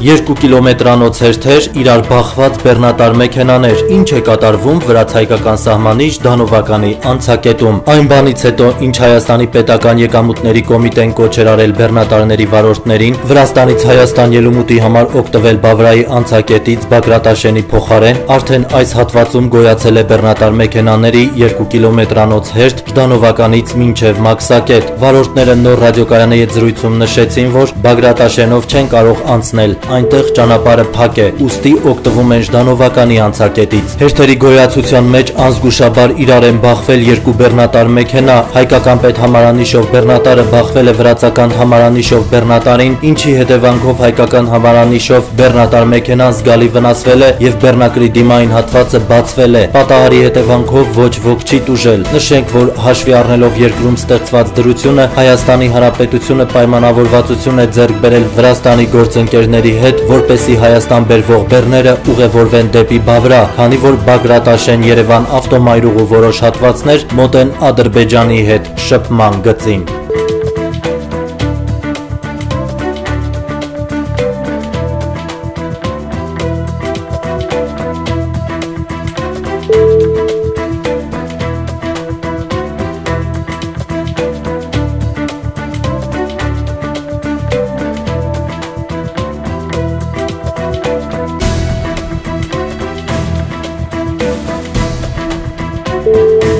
2 կիլոմետրանոց հերթեր, իրար բախված բեռնատար մեքենաներ, ինչ է կատարվում վրաց-հայկական սահմանի Ժդանովականի անցակետում։ Այն բանից հետո, ինչ Հայաստանի պետական եկամուտների կոմիտեն կոչ էր արել բեռնատարների վարորդներին Վրաստանից Հայաստան ելումուտի համար օգտվել Բավրայի անցակետից Բագրատաշենի փոխարեն, արդեն այս հատվածում գոյացել է բեռնատար մեքենաների 2 կիլոմետրանոց հերթ Ժդանովականից մինչև Մաքսակետ։ Վարորդները նոր ռադիոկայանի հետ զրույցում նշեցին, որ Բագրատաշենով չեն կարող անցնել, այնտեղ ճանապարհը փակ է, ուստի օգտվում են Ժդանովականի անցակետից։ Հերթերի գոյացության մեջ անզգուշաբար իրար են բախվել երկու բեռնատար մեքենա, հայկական պետ համարանիշով բեռնատարը բախվել է վրացական համարանիշով բեռնատարին, ինչի հետևանքով հայկական համարանիշով բեռնատար մեքենան զգալի վնասվել է եւ բեռնակրի դիմային հատվածը բացվել է։ Պատահարի հետևանքով ոչ ոք չի տուժել։ Նշենք, որ հաշվի առնելով երկրում ստեղծված դրությունը, Հայաստանի Հանրապետությունը պայմանավորվածություն է ձեռք բերել Վրաստանի գործընկերների հետ, որպեսի Հայաստան բերվող բեռները ուղևորվեն դեպի Բավրա, քանի որ Բագրատաշեն-Երևան ավտոմայրուղու որոշ հատվածներ մոտ են Ադրբեջանի հետ շփման գծին։ Música